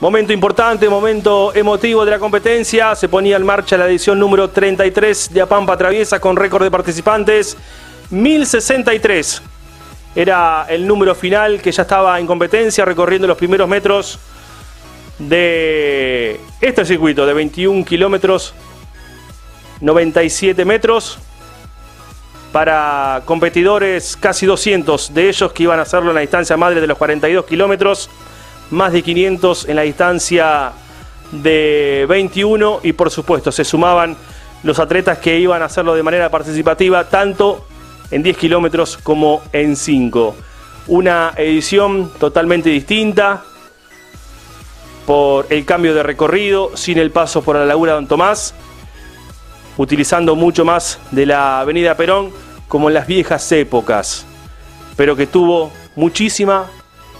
Momento importante, momento emotivo de la competencia. Se ponía en marcha la edición número 33 de Apampa Traviesa con récord de participantes. 1063 era el número final que ya estaba en competencia recorriendo los primeros metros de este circuito de 21 kilómetros 97 metros para competidores casi 200 de ellos que iban a hacerlo en la distancia madre de los 42 kilómetros más de 500 en la distancia de 21 y por supuesto se sumaban los atletas que iban a hacerlo de manera participativa tanto en 10 kilómetros como en 5. Una edición totalmente distinta por el cambio de recorrido, sin el paso por la Laguna Don Tomás, utilizando mucho más de la Avenida Perón como en las viejas épocas, pero que tuvo muchísima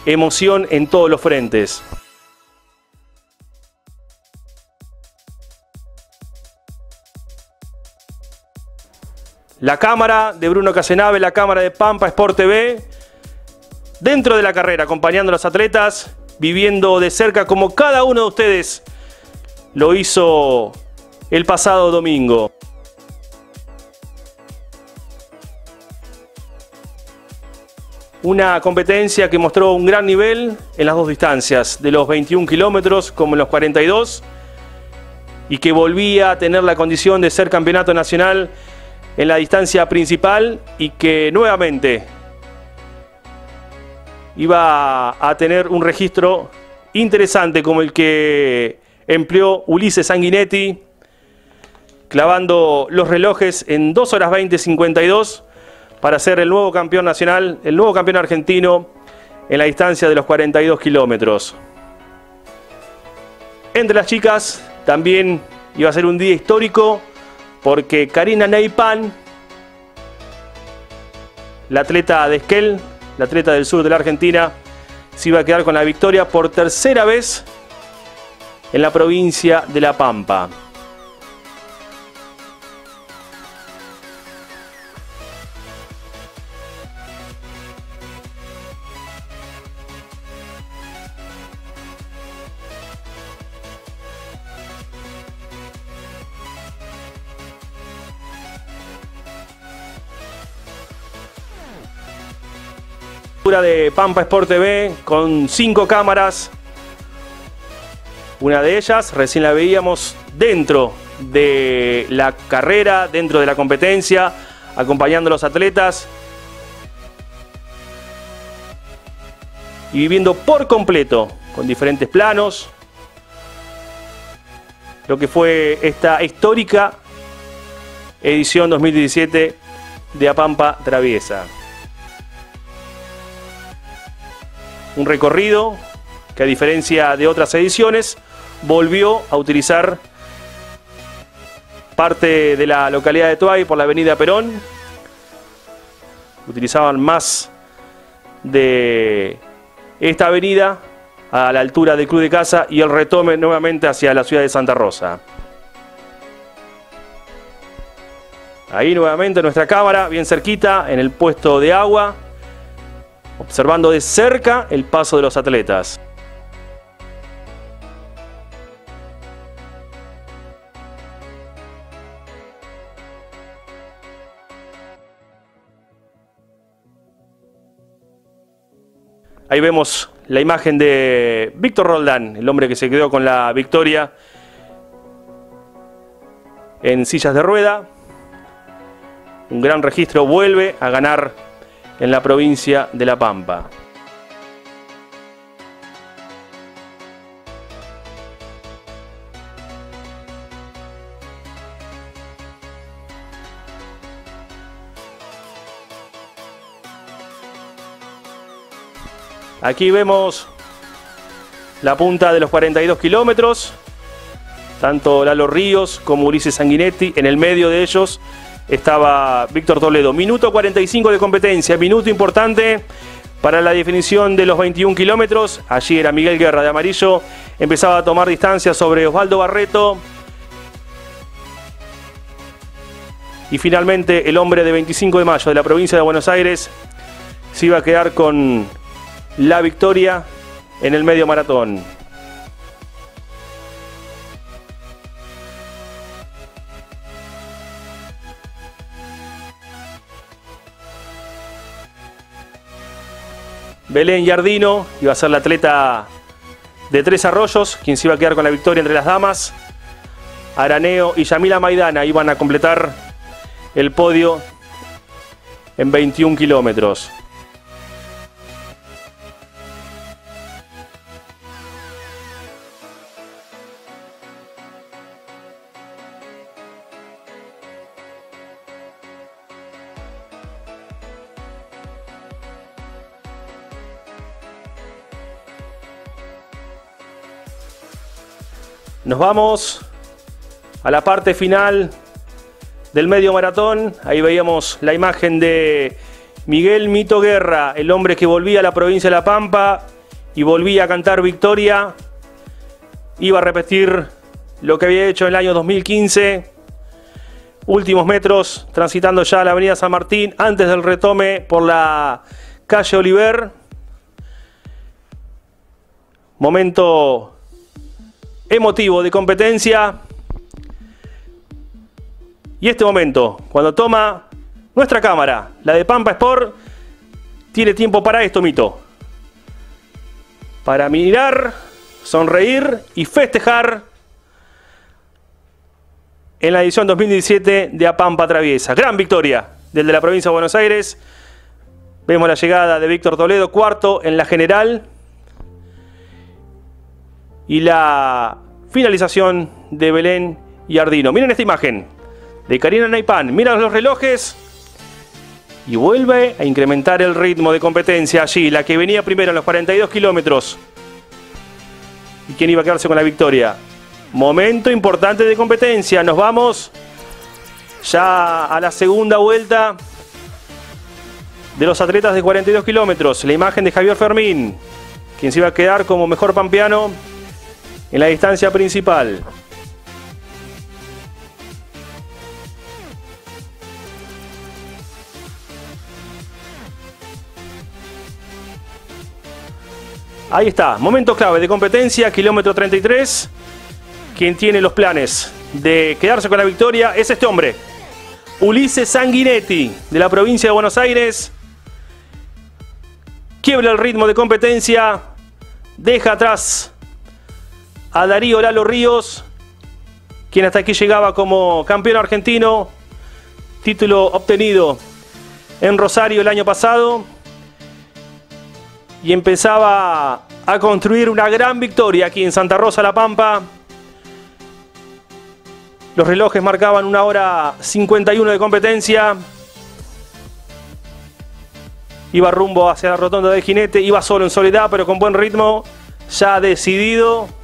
emoción en todos los frentes. La cámara de Bruno Casenave, la cámara de Pampa Sport TV, dentro de la carrera, acompañando a los atletas, viviendo de cerca como cada uno de ustedes lo hizo el pasado domingo. Una competencia que mostró un gran nivel en las dos distancias, de los 21 kilómetros como en los 42, y que volvía a tener la condición de ser campeonato nacional en la distancia principal y que nuevamente iba a tener un registro interesante como el que empleó Ulises Sanguinetti, clavando los relojes en 2 horas 20 52 para ser el nuevo campeón nacional, el nuevo campeón argentino en la distancia de los 42 kilómetros. Entre las chicas también iba a ser un día histórico porque Karina Neipan, la atleta de Esquel, la atleta del sur de la Argentina, se iba a quedar con la victoria por tercera vez en la provincia de La Pampa. De Pampa Sport TV con cinco cámaras. Una de ellas recién la veíamos dentro de la carrera, dentro de la competencia, acompañando a los atletas y viviendo por completo con diferentes planos lo que fue esta histórica edición 2017 de Apampa Traviesa. Un recorrido que a diferencia de otras ediciones volvió a utilizar parte de la localidad de Tuay por la avenida Perón. Utilizaban más de esta avenida a la altura del Club de Casa y el retome nuevamente hacia la ciudad de Santa Rosa. Ahí nuevamente nuestra cámara, bien cerquita, en el puesto de agua observando de cerca el paso de los atletas. Ahí vemos la imagen de Víctor Roldán, el hombre que se quedó con la victoria en sillas de rueda. Un gran registro, vuelve a ganar en la provincia de La Pampa. Aquí vemos la punta de los 42 kilómetros, tanto Lalo Ríos como Ulises Sanguinetti, en el medio de ellos estaba Víctor Toledo. Minuto 45 de competencia, minuto importante para la definición de los 21 kilómetros. Allí era Miguel Guerra de amarillo, empezaba a tomar distancia sobre Osvaldo Barreto. Y finalmente el hombre de 25 de mayo de la provincia de Buenos Aires se iba a quedar con la victoria en el medio maratón. Belén Yardino, iba a ser la atleta de Tres Arroyos, quien se iba a quedar con la victoria entre las damas. Araneo y Yamila Maidana iban a completar el podio en 21 kilómetros. Nos vamos a la parte final del medio maratón. Ahí veíamos la imagen de Miguel Mito Guerra, el hombre que volvía a la provincia de La Pampa y volvía a cantar victoria. Iba a repetir lo que había hecho en el año 2015. Últimos metros, transitando ya la avenida San Martín, antes del retome por la calle Oliver. Momento emotivo de competencia. Y este momento, cuando toma nuestra cámara, la de Pampa Sport, tiene tiempo para esto, Mito. Para mirar, sonreír y festejar en la edición 2017 de A Pampa Traviesa. Gran victoria del de la provincia de Buenos Aires. Vemos la llegada de Víctor Toledo, cuarto en la general y la finalización de Belén y Ardino. Miren esta imagen de Karina Naipan. Miran los relojes y vuelve a incrementar el ritmo de competencia allí. La que venía primero en los 42 kilómetros. ¿Y quién iba a quedarse con la victoria? Momento importante de competencia. Nos vamos ya a la segunda vuelta de los atletas de 42 kilómetros. La imagen de Javier Fermín, quien se iba a quedar como mejor pampeano en la distancia principal. Ahí está, momento clave de competencia, kilómetro 33. Quien tiene los planes de quedarse con la victoria es este hombre, Ulises Sanguinetti, de la provincia de Buenos Aires. Quiebra el ritmo de competencia, deja atrás a Darío Lalo Ríos, quien hasta aquí llegaba como campeón argentino, título obtenido en Rosario el año pasado, y empezaba a construir una gran victoria aquí en Santa Rosa La Pampa. Los relojes marcaban una hora 51 de competencia. Iba rumbo hacia la rotonda del jinete, iba solo en soledad, pero con buen ritmo, ya decidido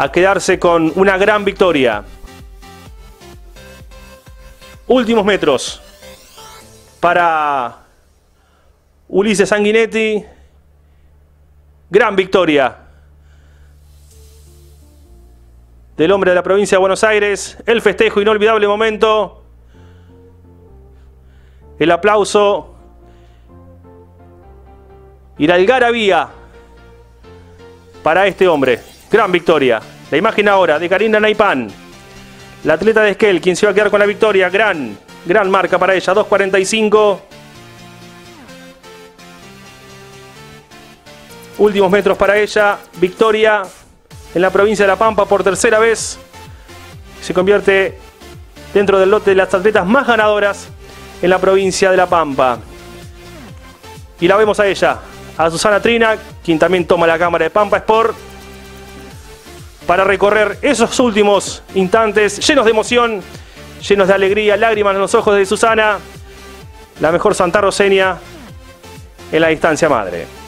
a quedarse con una gran victoria. Últimos metros para Ulises Sanguinetti. Gran victoria del hombre de la provincia de Buenos Aires. El festejo, inolvidable momento. El aplauso. Y la algarabía para este hombre. Gran victoria. La imagen ahora de Karina Naipan. La atleta de Esquel, quien se va a quedar con la victoria. Gran, gran marca para ella. 2.45. Últimos metros para ella. Victoria en la provincia de La Pampa por tercera vez. Se convierte dentro del lote de las atletas más ganadoras en la provincia de La Pampa. Y la vemos a ella, a Susana Trina, quien también toma la cámara de Pampa Sport para recorrer esos últimos instantes llenos de emoción, llenos de alegría, lágrimas en los ojos de Susana, la mejor Santa Roseña en la distancia madre.